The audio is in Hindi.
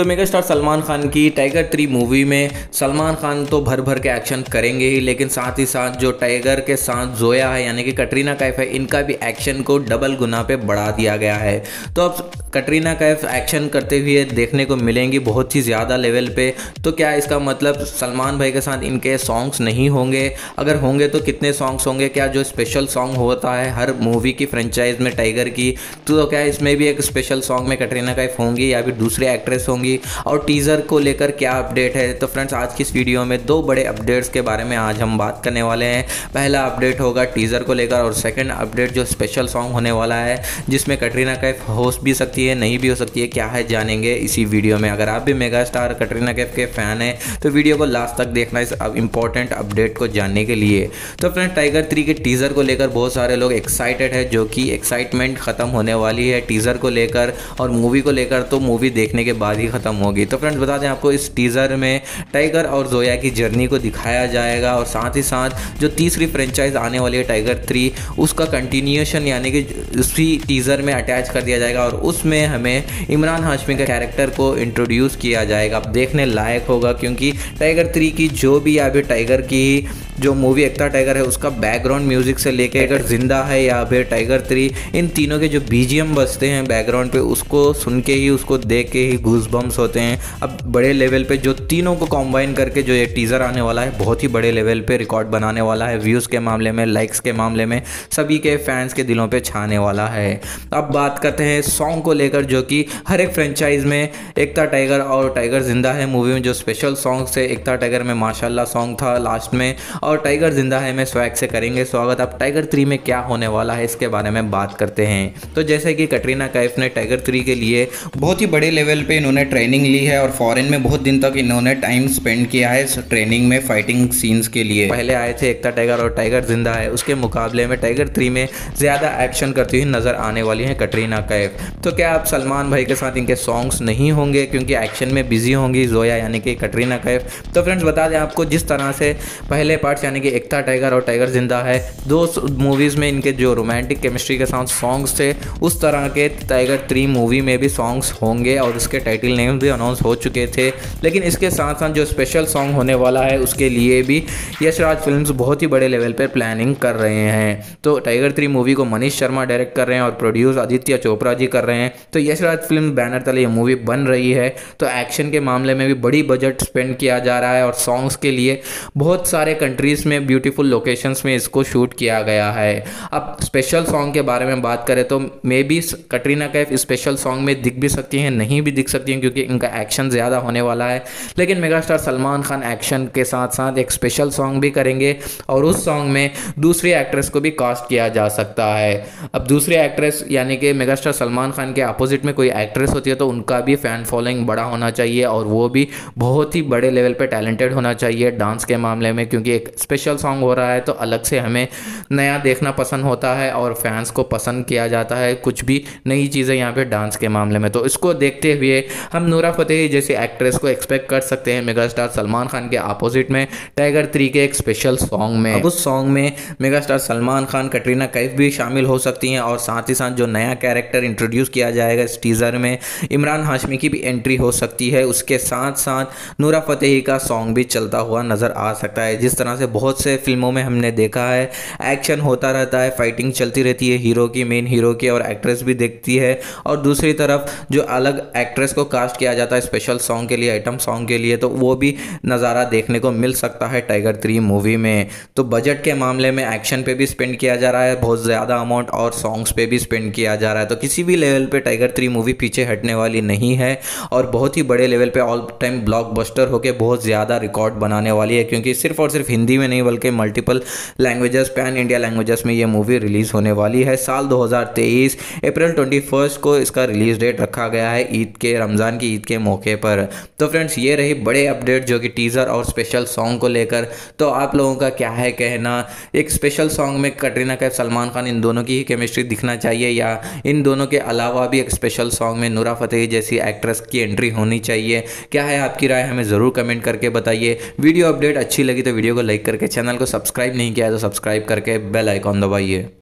तो मेगा स्टार सलमान खान की टाइगर थ्री मूवी में सलमान खान तो भर भर के एक्शन करेंगे ही, लेकिन साथ ही साथ जो टाइगर के साथ जोया है, यानी कि कटरीना कैफ है, इनका भी एक्शन को डबल गुना पे बढ़ा दिया गया है। तो अब कटरीना कैफ एक्शन करते हुए देखने को मिलेंगी बहुत ही ज़्यादा लेवल पे। तो क्या इसका मतलब सलमान भाई के साथ इनके सॉन्ग्स नहीं होंगे? अगर होंगे तो कितने सॉन्ग्स होंगे? क्या जो स्पेशल सॉन्ग होता है हर मूवी की फ्रेंचाइज में टाइगर की तो क्या इसमें भी एक स्पेशल सॉन्ग में कटरीना कैफ होंगी या फिर दूसरे एक्ट्रेस होंगी? और टीज़र को लेकर क्या अपडेट है? तो फ्रेंड्स आज की इस वीडियो में दो बड़े अपडेट्स के बारे में आज हम बात करने वाले हैं। पहला अपडेट होगा टीज़र को लेकर और सेकंड अपडेट जो स्पेशल सॉन्ग होने वाला है, जिसमें कटरीना कैफ हो भी सकती है, नहीं भी हो सकती है, क्या है जानेंगे इसी वीडियो में। अगर आप भी मेगा स्टार कटरीना कैफ के फ़ैन हैं तो वीडियो को लास्ट तक देखना इस इंपॉर्टेंट अपडेट को जानने के लिए। तो फ्रेंड टाइगर थ्री के टीज़र को लेकर बहुत सारे लोग एक्साइटेड है, जो कि एक्साइटमेंट ख़त्म होने वाली है टीज़र को लेकर। और मूवी को लेकर तो मूवी देखने के बाद ही ख़त्म होगी। तो फ्रेंड्स, बता दें आपको, इस टीज़र में टाइगर और जोया की जर्नी को दिखाया जाएगा और साथ ही साथ जो तीसरी फ्रेंचाइज आने वाली है टाइगर थ्री उसका कंटिन्यूशन यानी कि उसी टीज़र में अटैच कर दिया जाएगा और उसमें हमें इमरान हाशमी के कैरेक्टर को इंट्रोड्यूस किया जाएगा। अब देखने लायक होगा क्योंकि टाइगर थ्री की जो भी अभी टाइगर की जो मूवी एकता टाइगर है, उसका बैकग्राउंड म्यूज़िक से लेके अगर ज़िंदा है या फिर टाइगर थ्री इन तीनों के जो बीजीएम बजते हैं बैकग्राउंड पे, उसको सुन के ही, उसको देख के ही घूस बम्स होते हैं। अब बड़े लेवल पे जो तीनों को कॉम्बाइन करके जो ये टीज़र आने वाला है, बहुत ही बड़े लेवल पे रिकॉर्ड बनाने वाला है व्यूज़ के मामले में लाइक्स के मामले में, सभी के फैंस के दिलों पर छाने वाला है। अब बात करते हैं सॉन्ग को लेकर, जो कि हर एक फ्रेंचाइज में एकता टाइगर और टाइगर ज़िंदा है। मूवी में जो स्पेशल सॉन्ग से एकता टाइगर में माशाल्लाह सॉन्ग था लास्ट में, और टाइगर ज़िंदा है, में स्वैग से करेंगे स्वागत। अब टाइगर थ्री में क्या होने वाला है, इसके बारे में बात करते हैं। तो जैसे कि कटरीना कैफ ने टाइगर थ्री के लिए बहुत ही बड़े लेवल पे इन्होंने ट्रेनिंग ली है और फॉरेन में बहुत दिन तक इन्होंने टाइम स्पेंड किया है ट्रेनिंग में फाइटिंग सीन्स के लिए। पहले आए थे एकता टाइगर और टाइगर ज़िंदा है। उसके मुकाबले में टाइगर थ्री में ज़्यादा एक्शन करती हुई नज़र आने वाली है कटरीना कैफ। तो क्या आप सलमान भाई के साथ इनके सॉन्ग्स नहीं होंगे? क्योंकि एक्शन में बिज़ी होंगी जोया यानी कि कटरीना कैफ। तो फ्रेंड्स बता दें आपको जिस तरह से पहले पार्ट पार्ट्स यानी कि एकता टाइगर और टाइगर ज़िंदा है, दो मूवीज़ में इनके जो रोमांटिक केमिस्ट्री के साथ सॉन्ग्स थे, उस तरह के टाइगर थ्री मूवी में भी सॉन्ग्स होंगे और उसके टाइटल नेम भी अनाउंस हो चुके थे, लेकिन इसके साथ साथ जो स्पेशल सॉन्ग होने वाला है, उसके लिए भी यशराज फ़िल्म बहुत ही बड़े लेवल पर प्लानिंग कर रहे हैं। तो टाइगर थ्री मूवी को मनीष शर्मा डायरेक्ट कर रहे हैं और प्रोड्यूस आदित्य चोपड़ा जी कर रहे हैं। तो यशराज फ़िल्म बैनर तले ये मूवी बन रही है। तो एक्शन के मामले में भी बड़ी बजट स्पेंड किया जा रहा है और सॉन्ग्स के लिए बहुत सारे कंट्रीज़ में ब्यूटीफुल लोकेशंस में इसको शूट किया गया है। अब स्पेशल सॉन्ग के बारे में बात करें तो maybe Katrina Kaif special song में दिख भी सकती हैं, नहीं भी दिख सकती हैं क्योंकि इनका एक्शन ज़्यादा होने वाला है। लेकिन mega star Salman Khan action के साथ साथ एक स्पेशल सॉन्ग भी करेंगे और उस सॉन्ग में दूसरी एक्ट्रेस को भी कास्ट किया जा सकता है। अब दूसरी एक्ट्रेस यानी कि मेगा स्टार सलमान खान के अपोजिट में कोई एक्ट्रेस होती है तो उनका भी फ़ैन फॉलोइंग बड़ा होना चाहिए और वो भी बहुत ही बड़े लेवल पर टैलेंटेड होना चाहिए डांस के मामले में क्योंकि एक स्पेशल सॉन्ग हो रहा है तो अलग से हमें नया देखना पसंद होता है और फैंस को पसंद किया जाता है। कुछ भी नई चीज़ें यहाँ पे डांस के मामले में। तो इसको देखते हुए हम नूरा फतेही जैसे एक्ट्रेस को एक्सपेक्ट कर सकते हैं मेगा स्टार सलमान खान के अपोजिट में टाइगर थ्री के एक स्पेशल सॉन्ग में। अब उस सॉन्ग में मेगा स्टार सलमान खान कटरीना कैफ भी शामिल हो सकती हैं और साथ ही साथ जो नया कैरेक्टर इंट्रोड्यूस किया जाएगा इस टीज़र में, इमरान हाशमी की भी एंट्री हो सकती है। उसके साथ साथ नूरा फतेही का सॉन्ग भी चलता हुआ नज़र आ सकता है। जिस तरह से बहुत से फ़िल्मों में हमने देखा है एक्शन होता रहता है फाइटिंग चलती रहती है हीरो की मेन हीरो की और एक्ट्रेस भी देखती है। और दूसरी तरफ़ जो अलग एक्ट्रेस को कास्ट किया जाता है स्पेशल सॉन्ग के लिए आइटम सॉन्ग के लिए तो वो भी नज़ारा देखने को मिल सकता है टाइगर थ्री मूवी में। तो बजट के मामले में एक्शन पे भी स्पेंड किया जा रहा है, बहुत ज़्यादा अमाउंट और सॉन्ग्स पे भी स्पेंड किया जा रहा है। तो किसी भी लेवल पे टाइगर थ्री मूवी पीछे हटने वाली नहीं है और बहुत ही बड़े लेवल पे ऑल टाइम ब्लॉकबस्टर होकर बहुत ज़्यादा रिकॉर्ड बनाने वाली है, क्योंकि सिर्फ़ और सिर्फ़ हिंदी में नहीं, बल्कि multiple languages pan India languages में ये मूवी रिलीज़ होने वाली है। साल 2023 अप्रैल 21 को इसका रिलीज़ डेट रखा गया है, ईद के, रमज़ान की ईद के मौके पर। तो फ्रेंड्स ये रही बड़े अपडेट जो कि टीज़र और स्पेशल सॉन्ग को लेकर। तो आप लोगों का क्या है कहना? एक स्पेशल सॉन्ग में कटरीना कैफ, सलमान खान, इन दोनों की ही केमिस्ट्री दिखना चाहिए या इन दोनों के अलावा भी एक स्पेशल सॉन्ग में नूरा फतेही जैसी एक्ट्रेस की एंट्री होनी चाहिए? क्या है आपकी राय? हमें ज़रूर कमेंट करके बताइए। वीडियो अपडेट अच्छी लगी तो वीडियो को लाइक करके चैनल को सब्सक्राइब नहीं किया तो सब्सक्राइब करके बेल आइकॉन दबाइए।